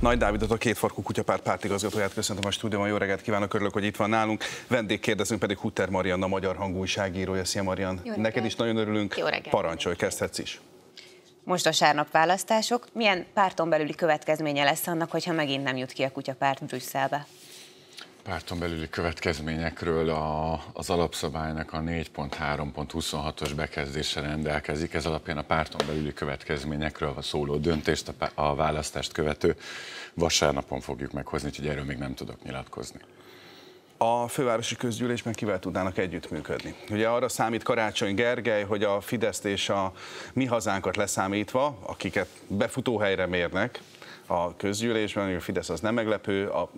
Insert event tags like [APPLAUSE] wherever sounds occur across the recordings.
Nagy Dávidot, a két farkú kutyapárt pártigazgatóját köszöntöm a stúdióban, jó reggelt kívánok, örülök, hogy itt van nálunk. Vendég kérdezünk pedig Hutter Marianna, magyar hangú újságírója. Szia Marian, neked is nagyon örülünk. Jó reggelt. Parancsolj, kezdhetsz is. Most vasárnap választások. Milyen párton belüli következménye lesz annak, hogyha megint nem jut ki a kutyapárt Brüsszelbe? Párton belüli következményekről a, az alapszabálynak a 4.3.26-os bekezdése rendelkezik. Ez alapján a párton belüli következményekről a szóló döntést a, a választást követő vasárnapon fogjuk meghozni, úgyhogy erről még nem tudok nyilatkozni. A fővárosi közgyűlésben kivel tudnának együttműködni? Ugye arra számít Karácsony Gergely, hogy a Fideszt és a mi hazánkat leszámítva, akiket befutóhelyre mérnek a közgyűlésben, a Fidesz az nem meglepő, a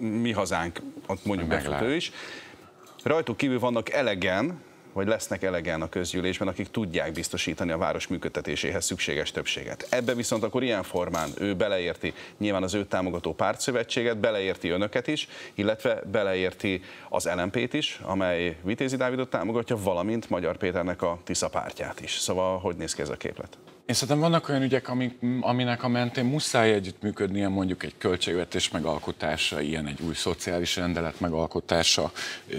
mi hazánk, ott mondjuk befutő is. Rajtuk kívül vannak elegen, vagy lesznek elegen a közgyűlésben, akik tudják biztosítani a város működtetéséhez szükséges többséget. Ebbe viszont akkor ilyen formán ő beleérti nyilván az ő támogató pártszövetséget, beleérti önöket is, illetve beleérti az LMP-t is, amely Vitézi Dávidot támogatja, valamint Magyar Péternek a Tisza pártját is. Szóval hogy néz ki ez a képlet? Én szerintem vannak olyan ügyek, amik, aminek a mentén muszáj együttműködnie, mondjuk egy költségvetés megalkotása, ilyen egy új szociális rendelet megalkotása,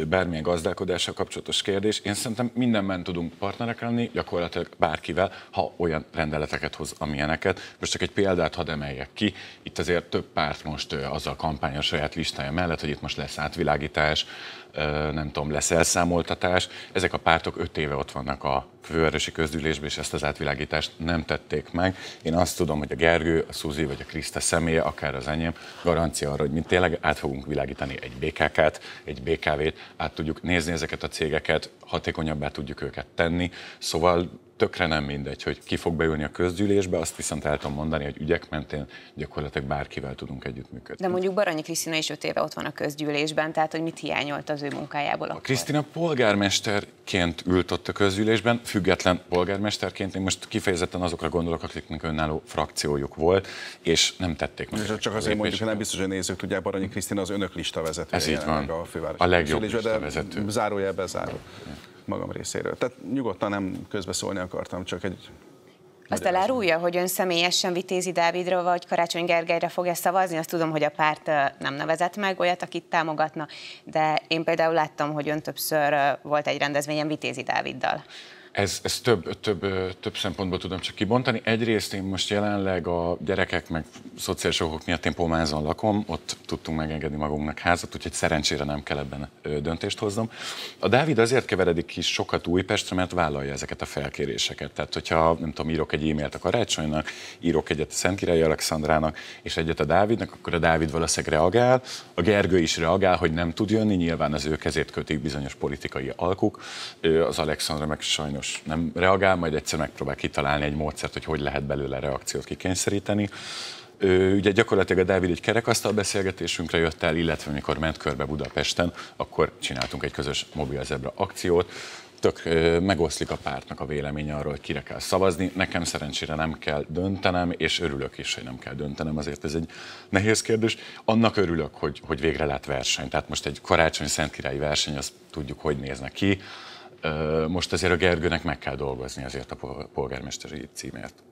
bármilyen gazdálkodással kapcsolatos kérdés. Én szerintem mindenben tudunk partnerek lenni, gyakorlatilag bárkivel, ha olyan rendeleteket hoz, amilyeneket. Most csak egy példát hadd emeljek ki. Itt azért több párt most azzal kampány a saját listája mellett, hogy itt most lesz átvilágítás, nem tudom, lesz elszámoltatás. Ezek a pártok öt éve ott vannak a fővárosi közgyűlésben, és ezt az átvilágítást nem tették meg. Én azt tudom, hogy a Gergő, a Szuzi vagy a Kriszta személye, akár az enyém, garancia arra, hogy mi tényleg át fogunk világítani egy BKK-t, egy BKV-t, át tudjuk nézni ezeket a cégeket, hatékonyabbá tudjuk őket tenni. Szóval tökre nem mindegy, hogy ki fog beülni a közgyűlésbe, azt viszont el tudom mondani, hogy ügyek mentén gyakorlatilag bárkivel tudunk együttműködni. De mondjuk Baranyi Krisztina is öt éve ott van a közgyűlésben, tehát hogy mit hiányolt az ő munkájából? A Krisztina polgármesterként ült ott a közgyűlésben, független polgármesterként, én most kifejezetten azokra gondolok, akiknek önálló frakciójuk volt, és nem tették meg. És csak azért mondjuk, hogy nem biztos, hogy nézők tudják, Baranyi Krisztina az önök lista vezetője. Ez így van. A, a legjobb lista vezető. Zárójelbe záró magam részéről. Tehát nyugodtan nem közbeszólni akartam, csak egy azt elárulja, hogy ön személyesen Vitézi Dávidra vagy Karácsony Gergelyre fogja szavazni? Azt tudom, hogy a párt nem nevezett meg olyat, akit támogatna, de én például láttam, hogy ön többször volt egy rendezvényen Vitézi Dáviddal. Ez, ez több, több, több szempontból tudom csak kibontani. Egyrészt én most jelenleg a gyerekek meg szociális okok miatt én Pómázon lakom, ott tudtunk megengedni magunknak házat, úgyhogy szerencsére nem kell ebben döntést hoznom. A Dávid azért keveredik is sokat Újpestre, mert vállalja ezeket a felkéréseket. Tehát, hogyha nem tudom, írok egy e-mailt a Karácsonynak, írok egyet a Szentkirályi Alexandrának, és egyet a Dávidnak, akkor a Dávid valószínűleg reagál, a Gergő is reagál, hogy nem tud jönni, nyilván az ő kezét kötik bizonyos politikai alkuk, az Alexandra meg sajnos sajnos nem reagál, majd egyszer megpróbál kitalálni egy módszert, hogy hogy lehet belőle reakciót kikényszeríteni. Ő, ugye gyakorlatilag a Dávid egy kerekasztal beszélgetésünkre jött el, illetve amikor ment körbe Budapesten, akkor csináltunk egy közös mobil zebra akciót, tök megoszlik a pártnak a véleménye arról, hogy kire kell szavazni. Nekem szerencsére nem kell döntenem, és örülök is, hogy nem kell döntenem, azért ez egy nehéz kérdés. Annak örülök, hogy, hogy végre lett verseny. Tehát most egy karácsony szentkirályi verseny, azt tudjuk, hogy néznek ki most azért a Gergőnek meg kell dolgozni azért a polgármesteri címért.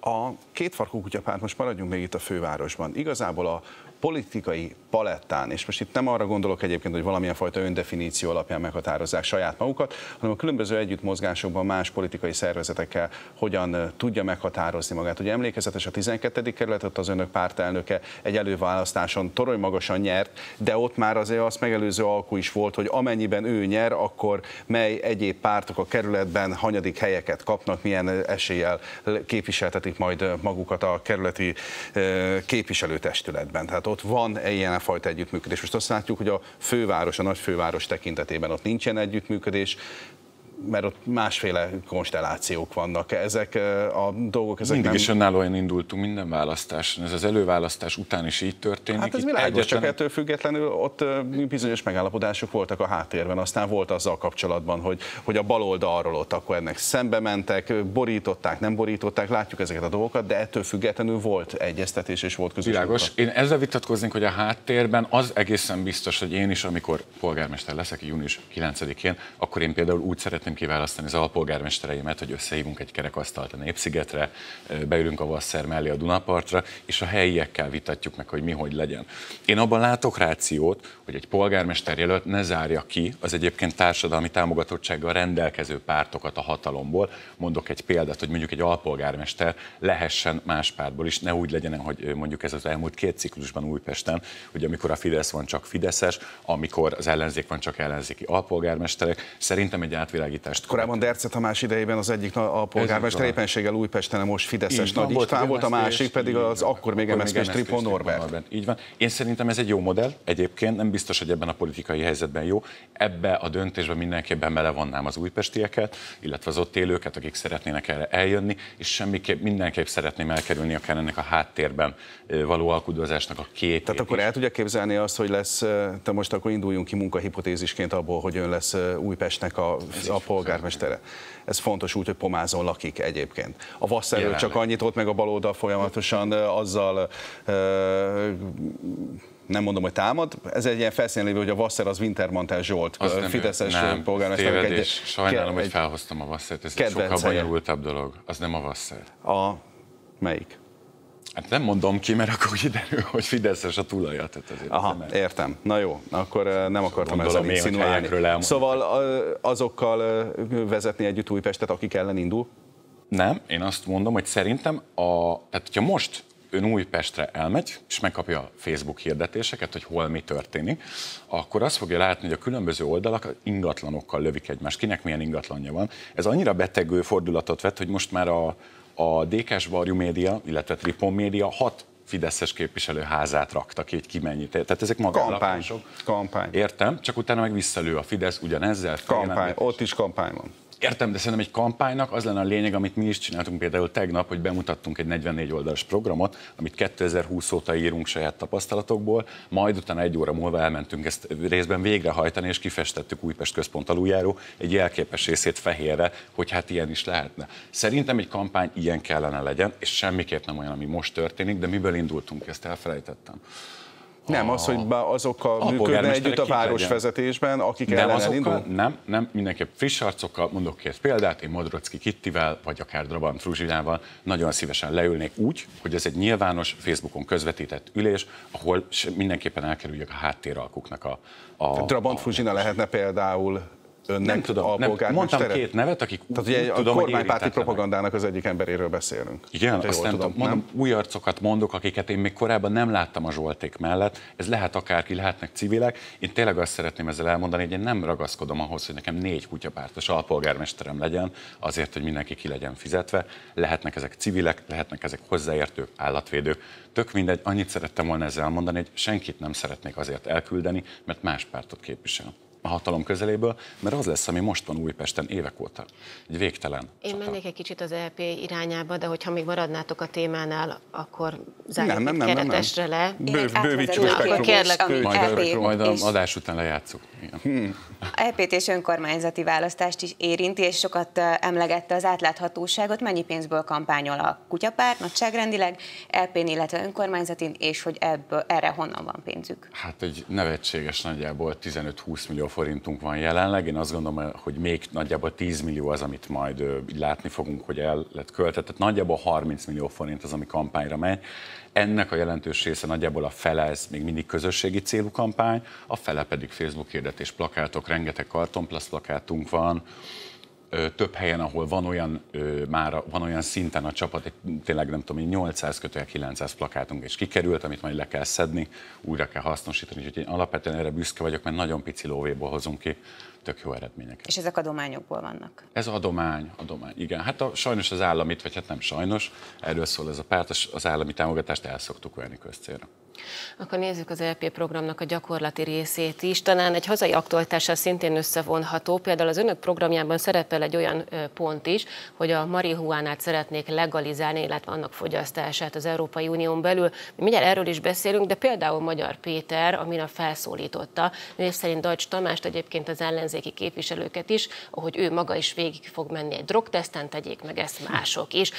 A kétfarkú kutyapárt, most maradjunk még itt a fővárosban. Igazából a politikai palettán, és most itt nem arra gondolok egyébként, hogy valamilyen fajta öndefiníció alapján meghatározzák saját magukat, hanem a különböző együttmozgásokban más politikai szervezetekkel hogyan tudja meghatározni magát. Ugye emlékezetes a 12. kerület, ott az önök pártelnöke egy előválasztáson torony magasan nyert, de ott már azért az megelőző alkú is volt, hogy amennyiben ő nyer, akkor mely egyéb pártok a kerületben hanyadik helyeket kapnak, milyen eséllyel képviseltetik majd magukat a kerületi képviselőtestületben. Tehát ott van ilyen fajta együttműködés. Most azt látjuk, hogy a főváros, a nagyfőváros tekintetében ott nincsen együttműködés, mert ott másféle konstellációk vannak. Ezek a dolgok... Ezek Mindig nem... is önállóan indultunk minden választáson. Ez az előválasztás után is így történik. Hát ez világos, egyetlen... csak ettől függetlenül ott bizonyos megállapodások voltak a háttérben. Aztán volt azzal kapcsolatban, hogy, hogy a bal oldalról ott akkor ennek szembe mentek, borították, nem borították, látjuk ezeket a dolgokat, de ettől függetlenül volt egyeztetés és volt közös Világos. Munka. Én ezzel vitatkoznék, hogy a háttérben az egészen biztos, hogy én is, amikor polgármester leszek június 9-én, akkor én például úgy szeretném szeretném kiválasztani az alpolgármestereimet, hogy összehívunk egy kerekasztalt a Népszigetre, beülünk a Vasszer mellé a Dunapartra, és a helyiekkel vitatjuk meg, hogy mi hogy legyen. Én abban látok rációt, hogy egy polgármester jelölt ne zárja ki az egyébként társadalmi támogatottsággal rendelkező pártokat a hatalomból. Mondok egy példát, hogy mondjuk egy alpolgármester lehessen más pártból is, ne úgy legyen, hogy mondjuk ez az elmúlt két ciklusban Újpesten, hogy amikor a Fidesz van csak Fideszes, amikor az ellenzék van csak ellenzéki alpolgármesterek. Szerintem egy átvilágítást. Korábban Derce Tamás idejében az egyik alpolgármester éppenséggel Újpesten most Fideszes Nagy István volt, a másik pedig az akkor még MSZP Tripon Norbert. Így van. Én szerintem ez egy jó modell egyébként, nem biztos, hogy ebben a politikai helyzetben jó. Ebbe a döntésbe mindenképpen belevonnám az újpestieket, illetve az ott élőket, akik szeretnének erre eljönni, és semmiképp mindenképp szeretném elkerülni akár ennek a háttérben való alkudozásnak a két. Tehát akkor el tudja képzelni azt, hogy lesz, te most akkor induljunk ki munkahipotézisként abból, hogy ön lesz Újpestnek a, a polgármestere. Ez fontos úgy, hogy Pomázon lakik egyébként. A Vasszerről csak annyit ott meg a baloldal folyamatosan azzal nem mondom, hogy támad, ez egy ilyen felszínlévő, hogy a Vasszer az Wintermantel Zsolt, az a Fideszes nem, polgármester. Egy, Sajnálom, egy, hogy felhoztam a Vasszert, ez egy sokkal bonyolultabb dolog. Az nem a Vasszer. A melyik? Hát nem mondom ki, mert akkor kiderül, hogy Fideszes a tulaja. Tehát azért Aha, nem értem. Na jó, akkor nem akartam Gondolom ezzel insinuálni. Szóval azokkal vezetni együtt Újpestet, akik ellen indul? Nem, én azt mondom, hogy szerintem, a, tehát hogyha most ön Újpestre elmegy, és megkapja a Facebook hirdetéseket, hogy hol mi történik, akkor azt fogja látni, hogy a különböző oldalak ingatlanokkal lövik egymást. Kinek milyen ingatlanja van. Ez annyira betegő fordulatot vett, hogy most már a, a DK-s Varjú média, illetve Tripon média hat Fideszes képviselő házát raktak így ki mennyit. Tehát ezek Kampány. Kampány. Értem, csak utána meg visszalő a Fidesz ugyanezzel. Kampány, ott is kampány van. Értem, de szerintem egy kampánynak az lenne a lényeg, amit mi is csináltunk például tegnap, hogy bemutattunk egy 44 oldalas programot, amit 2020 óta írunk saját tapasztalatokból, majd utána egy óra múlva elmentünk ezt részben végrehajtani, és kifestettük Újpest központ aluljáró egy jelképes részét fehérre, hogy hát ilyen is lehetne. Szerintem egy kampány ilyen kellene legyen, és semmiképp nem olyan, ami most történik, de miből indultunk, ezt elfelejtettem. Nem, az, hogy azokkal a működne együtt a városvezetésben, akik nem ellen azokkal? Nem, nem, mindenképp friss arcokkal, mondok két példát, én Modrocki Kittivel, vagy akár Drabant Fruzsinával nagyon szívesen leülnék úgy, hogy ez egy nyilvános Facebookon közvetített ülés, ahol mindenképpen elkerüljük a háttéralkuknak a... a Drabant Fruzsina lehetne például önnek nem tudom, nem, mondtam két nevet, akik Tehát ugye tudom, a kormánypárti propagandának az egyik emberéről beszélünk. Igen, azt nem tudom, mondom, nem? új arcokat mondok, akiket én még korábban nem láttam a Zsolték mellett. Ez lehet akárki, lehetnek civilek. Én tényleg azt szeretném ezzel elmondani, hogy én nem ragaszkodom ahhoz, hogy nekem négy kutyapártos alpolgármesterem legyen, azért, hogy mindenki ki legyen fizetve. Lehetnek ezek civilek, lehetnek ezek hozzáértők, állatvédők. Tök mindegy, annyit szerettem volna ezzel mondani, hogy senkit nem szeretnék azért elküldeni, mert más pártot képvisel a hatalom közeléből, mert az lesz, ami most van Újpesten évek óta. Egy végtelen. Én csata. mennék egy kicsit az EP irányába, de hogyha még maradnátok a témánál, akkor zárjuk nem, nem, nem, keretesre nem, nem. le. Bőv, bővítsük a spektrumot. Kérlek, majd, EP majd a adás után lejátszuk. Hmm. EP-t és önkormányzati választást is érinti, és sokat emlegette az átláthatóságot. Mennyi pénzből kampányol a kutyapárt nagyságrendileg, EP-n, illetve önkormányzatin, és hogy ebből, erre honnan van pénzük? Hát egy nevetséges nagyjából 15-20 millió forintunk van jelenleg. Én azt gondolom, hogy még nagyjából 10 millió az, amit majd látni fogunk, hogy el lett költett. Tehát nagyjából 30 millió forint az, ami kampányra megy. Ennek a jelentős része nagyjából a fele, ez még mindig közösségi célú kampány, a fele pedig Facebook hirdetés plakátok, rengeteg kartonplasz plakátunk van, több helyen, ahol van olyan, már van olyan szinten a csapat, egy, tényleg nem tudom, 800 kötője 900 plakátunk és kikerült, amit majd le kell szedni, újra kell hasznosítani, úgyhogy én alapvetően erre büszke vagyok, mert nagyon pici lóvéból hozunk ki tök jó eredményeket. És ezek adományokból vannak? Ez adomány, adomány, igen. Hát a, sajnos az államit, vagy hát nem sajnos, erről szól ez a párt, az állami támogatást el szoktuk venni közcélra. Akkor nézzük az LP programnak a gyakorlati részét is. Talán egy hazai aktualitással szintén összevonható. Például az önök programjában szerepel egy olyan pont is, hogy a marihuánát szeretnék legalizálni, illetve annak fogyasztását az Európai Unión belül. Mi mindjárt erről is beszélünk, de például Magyar Péter, amire felszólította, név szerint Dajcs Tamást, egyébként az ellenzéki képviselőket is, ahogy ő maga is végig fog menni egy drogteszten, tegyék meg ezt mások is.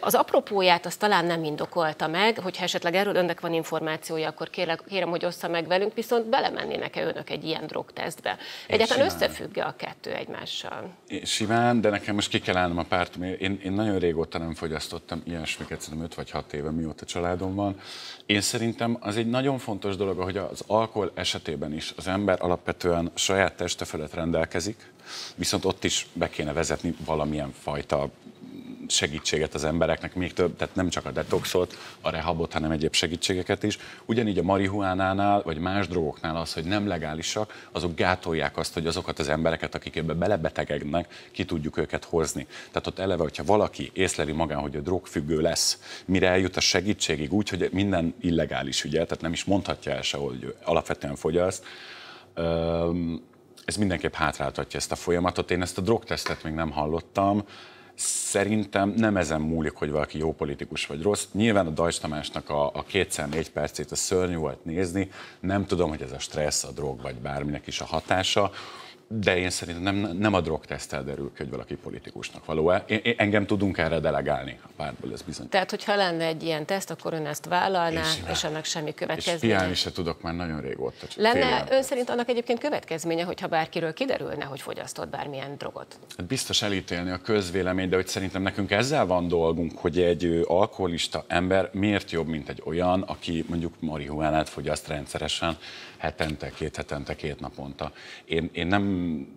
Az apropóját azt talán nem indokolta meg, hogyha esetleg erről önnek van információ, információja, akkor kérlek, kérem, hogy ossza meg velünk, viszont belemennének-e önök egy ilyen drogtesztbe? Egyáltalán összefügg a kettő egymással? Én simán, de nekem most ki kell állnom a párt. Én, én nagyon régóta nem fogyasztottam ilyesmiket, szerintem 5 vagy 6 éve, mióta családom van. Én szerintem az egy nagyon fontos dolog, hogy az alkohol esetében is az ember alapvetően saját teste felett rendelkezik, viszont ott is be kéne vezetni valamilyen fajta segítséget az embereknek, még több, tehát nem csak a detoxot, a rehabot, hanem egyéb segítségeket is. Ugyanígy a marihuánánál, vagy más drogoknál az, hogy nem legálisak, azok gátolják azt, hogy azokat az embereket, akik ebbe belebetegednek, ki tudjuk őket hozni. Tehát ott eleve, hogyha valaki észleli magán, hogy a drogfüggő lesz, mire eljut a segítségig úgy, hogy minden illegális ügye, tehát nem is mondhatja el se, hogy alapvetően fogyaszt, ez mindenképp hátráltatja ezt a folyamatot. Én ezt a drogtesztet még nem hallottam. Szerintem nem ezen múlik, hogy valaki jó politikus vagy rossz. Nyilván a Dajcs Tamásnak a, a kétszer négy percét a szörnyű volt nézni. Nem tudom, hogy ez a stressz, a drog vagy bárminek is a hatása de én szerintem nem, nem a drogtesztel derül ki, hogy valaki politikusnak való-e. Én, engem tudunk erre delegálni a pártból, ez bizony. Tehát, hogyha lenne egy ilyen teszt, akkor ön ezt vállalná, és, és annak semmi következménye. És fiálni se tudok már nagyon régóta. Lenne ön szerint annak egyébként következménye, hogyha bárkiről kiderülne, hogy fogyasztott bármilyen drogot? Hát biztos elítélni a közvélemény, de hogy szerintem nekünk ezzel van dolgunk, hogy egy alkoholista ember miért jobb, mint egy olyan, aki mondjuk marihuánát fogyaszt rendszeresen, hetente, két hetente, két naponta. Én, én nem,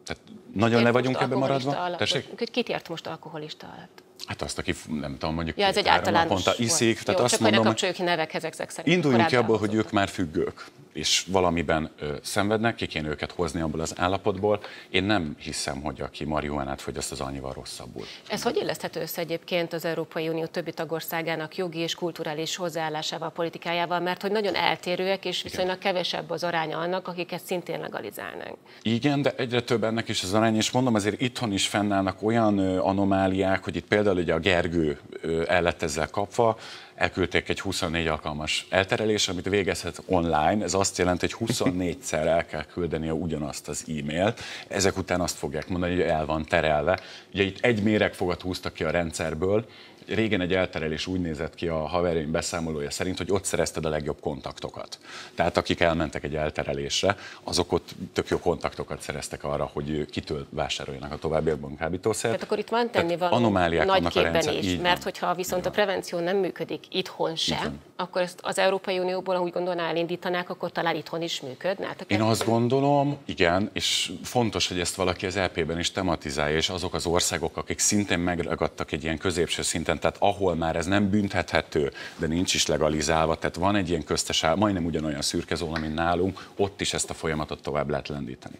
tehát nagyon le vagyunk ebbe maradva. Tessék? Kit ért most alkoholista alatt? Hát azt, aki nem tudom, mondjuk ja, ez egy általános naponta iszik. Jó, tehát azt csak mondom, ne nevekhez ezek szerint. Induljunk ki abból, hogy ők már függők és valamiben ö, szenvednek, ki kéne őket hozni abból az állapotból. Én nem hiszem, hogy aki marihuánát fogyaszt, az annyival rosszabbul. Ez hogy illeszthető össze egyébként az Európai Unió többi tagországának jogi és kulturális hozzáállásával, politikájával, mert hogy nagyon eltérőek, és viszonylag kevesebb az aránya annak, akiket szintén legalizálnánk. Igen, de egyre több ennek is az arány, és mondom, azért itthon is fennállnak olyan anomáliák, hogy itt például ugye a Gergő el lett ezzel kapva, elküldték egy 24 alkalmas elterelés, amit végezhet online. Ez azt jelenti, hogy 24-szer el kell küldenie ugyanazt az e-mailt. Ezek után azt fogják mondani, hogy el van terelve. Ugye itt egy méregfogat húztak ki a rendszerből, régen egy elterelés úgy nézett ki a haverjaim beszámolója szerint, hogy ott szerezted a legjobb kontaktokat. Tehát akik elmentek egy elterelésre, azok ott tök jó kontaktokat szereztek arra, hogy kitől vásároljanak a továbbiakban kábítószert. Tehát akkor itt van tenni valami nagy képben is, mert hogyha viszont a prevenció nem működik itthon sem, akkor ezt az Európai Unióból, ahogy gondolná, elindítanák, akkor talán itthon is működne? Hát Én azt gondolom, igen, és fontos, hogy ezt valaki az EP-ben is tematizálja, és azok az országok, akik szintén megragadtak egy ilyen középső szinten, tehát ahol már ez nem büntethető, de nincs is legalizálva, tehát van egy ilyen köztes, majdnem ugyanolyan szürke zóna, mint nálunk, ott is ezt a folyamatot tovább lehet lendíteni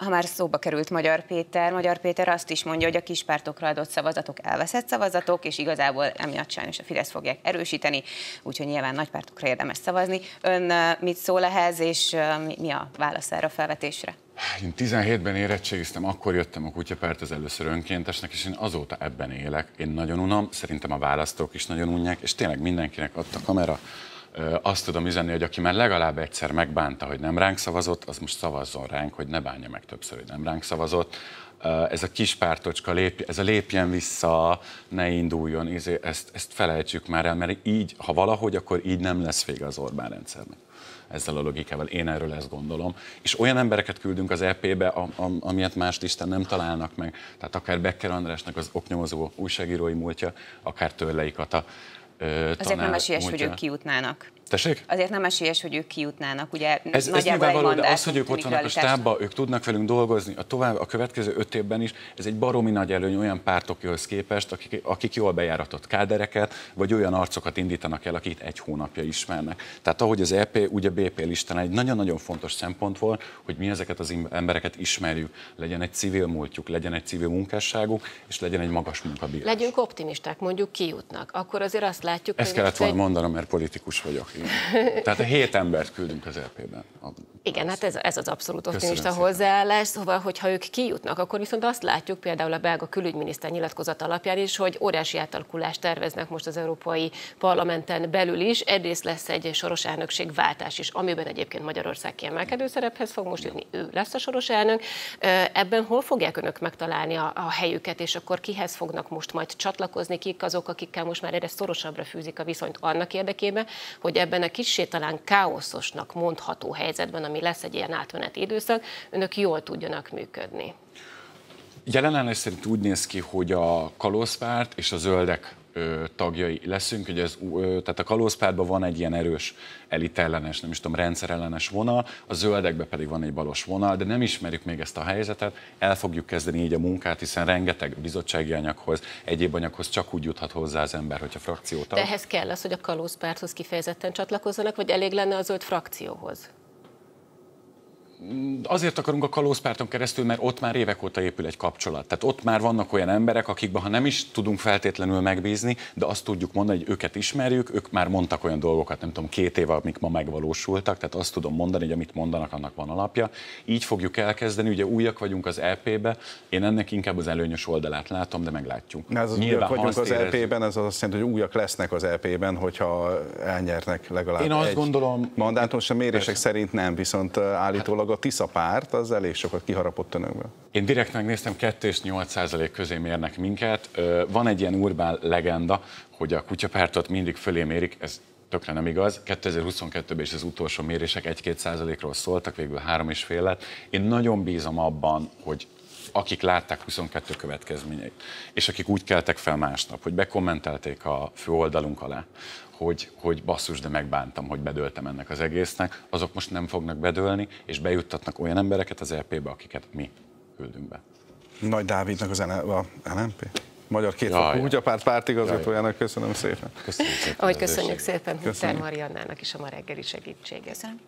ha már szóba került Magyar Péter, Magyar Péter azt is mondja, hogy a kispártokra adott szavazatok elveszett szavazatok, és igazából emiatt sajnos a Fidesz fogják erősíteni, úgyhogy nyilván nagypártokra érdemes szavazni. Ön mit szól ehhez, és mi a válasz erre a felvetésre? Én 17-ben érettségiztem, akkor jöttem a kutyapárt az először önkéntesnek, és én azóta ebben élek. Én nagyon unom, szerintem a választók is nagyon unják, és tényleg mindenkinek adta a kamera, azt tudom üzenni, hogy aki már legalább egyszer megbánta, hogy nem ránk szavazott, az most szavazzon ránk, hogy ne bánja meg többször, hogy nem ránk szavazott. Ez a kis pártocska, lép, ez a lépjen vissza, ne induljon, izé, ezt, ezt felejtsük már el, mert így, ha valahogy, akkor így nem lesz vége az Orbán rendszernek ezzel a logikával. Én erről ezt gondolom. És olyan embereket küldünk az EP-be, amilyet más Isten nem találnak meg. Tehát akár Becker Andrásnak az oknyomozó újságírói múltja, akár Törlei Kata Azért nem esélyes, hogy ők kijutnának. Tessék? Azért nem esélyes, hogy ők kijutnának. Ugye ez, ez nyilvánvaló, de az, hogy ők ott vannak a stábban, ők tudnak velünk dolgozni, a, tovább, a következő öt évben is, ez egy baromi nagy előny olyan pártokhoz képest, akik, akik jól bejáratott kádereket, vagy olyan arcokat indítanak el, akit egy hónapja ismernek. Tehát ahogy az EP, ugye a BP listán egy nagyon-nagyon fontos szempont volt, hogy mi ezeket az embereket ismerjük, legyen egy civil múltjuk, legyen egy civil munkásságuk, és legyen egy magas munkabírás. Legyünk optimisták, mondjuk kijutnak. Akkor azért azt látjuk, Ezt kellett volna mondanom, mert politikus vagyok [LAUGHS] Tehát a hét embert küldünk az LP-ben. Igen, hát ez, ez az abszolút optimista hozzáállás. Szóval, hogyha ők kijutnak, akkor viszont azt látjuk például a belga külügyminiszter nyilatkozat alapján is, hogy óriási átalakulást terveznek most az Európai Parlamenten belül is. Egyrészt lesz egy soros elnökség váltás is, amiben egyébként Magyarország kiemelkedő szerephez fog most jutni, ő lesz a soros elnök. Ebben hol fogják önök megtalálni a, a helyüket, és akkor kihez fognak most majd csatlakozni, kik azok, akikkel most már egyre szorosabbra fűzik a viszonyt annak érdekében, hogy ebben a kicsi talán káoszosnak mondható helyzetben, ami lesz egy ilyen átmeneti időszak, önök jól tudjanak működni. Jelenállás szerint úgy néz ki, hogy a kalózpárt és a zöldek tagjai leszünk. Ugye ez, tehát a kalózpártban van egy ilyen erős elitellenes, nem is tudom, rendszerellenes vonal, a zöldekben pedig van egy balos vonal, de nem ismerjük még ezt a helyzetet, el fogjuk kezdeni így a munkát, hiszen rengeteg bizottsági anyaghoz, egyéb anyaghoz csak úgy juthat hozzá az ember, hogyha frakciótag. De ehhez kell az, hogy a kalózpárthoz kifejezetten csatlakozzanak, vagy elég lenne a zöld frakcióhoz? Azért akarunk a kalózpárton keresztül, mert ott már évek óta épül egy kapcsolat. Tehát ott már vannak olyan emberek, akikben ha nem is tudunk feltétlenül megbízni, de azt tudjuk mondani, hogy őket ismerjük, ők már mondtak olyan dolgokat, nem tudom, két éve, amik ma megvalósultak, tehát azt tudom mondani, hogy amit mondanak, annak van alapja. Így fogjuk elkezdeni, ugye újak vagyunk az EP-be, én ennek inkább az előnyös oldalát látom, de meglátjuk. Ez az Nyilván, vagyunk az EP-ben, ez az azt jelenti, hogy újak lesznek az EP-ben, hogyha elnyernek legalább Én azt egy gondolom, mandátum, sem mérések szerint nem, viszont állítólag a Tisza párt az elég sokat kiharapott önökbe. Én direkt megnéztem, 2 és 8 százalék közé mérnek minket. Van egy ilyen urbán legenda, hogy a kutyapártot mindig fölé mérik, ez tökre nem igaz. 2022-ben is az utolsó mérések 1-2 százalékról szóltak, végül 3,5 lett. Én nagyon bízom abban, hogy akik látták 22 következményeit, és akik úgy keltek fel másnap, hogy bekommentelték a főoldalunk alá, hogy, hogy basszus, de megbántam, hogy bedöltem ennek az egésznek, azok most nem fognak bedölni, és bejuttatnak olyan embereket az LP-be, akiket mi küldünk be. Nagy Dávidnak az LNP? Magyar két kutyapárt pártigazgatójának köszönöm szépen. Köszönjük szépen. Ahogy köszönjük szépen Huszár Mariannának is a ma reggeli segítséget. Köszönöm.